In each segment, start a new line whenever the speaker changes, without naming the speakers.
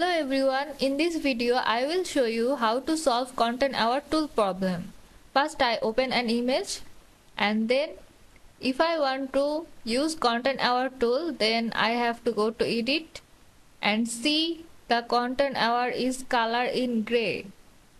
Hello everyone, in this video I will show you how to solve content aware tool problem. First I open an image and then if I want to use content aware tool then I have to go to edit and see the content aware is color in gray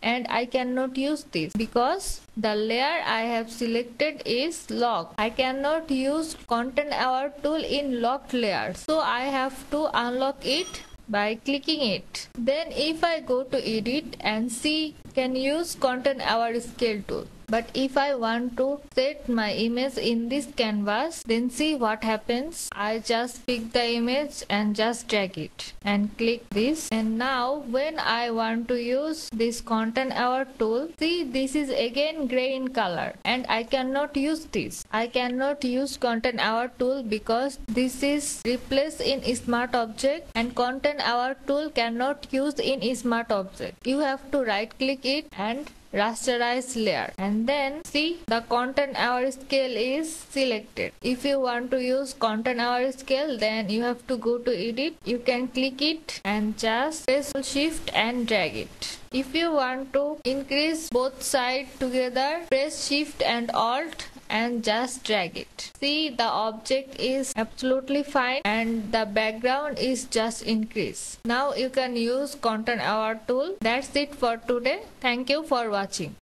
and I cannot use this because the layer I have selected is locked. I cannot use content aware tool in locked layer so I have to unlock it by clicking it. Then if I go to edit and see can use content aware scale tool. But if I want to set my image in this canvas then see what happens. I just pick the image and just drag it and click this and now when I want to use this content aware tool see this is again gray in color and I cannot use this. I cannot use content aware tool because this is replaced in smart object and content aware tool cannot use in smart object. You have to right click it and rasterize layer. And then see the content aware scale is selected. If you want to use content aware scale then you have to go to edit. You can click it and just press shift and drag it. If you want to increase both sides together press shift and alt and just drag it. See the object is absolutely fine and the background is just increased. Now you can use content aware tool. That's it for today. Thank you for watching.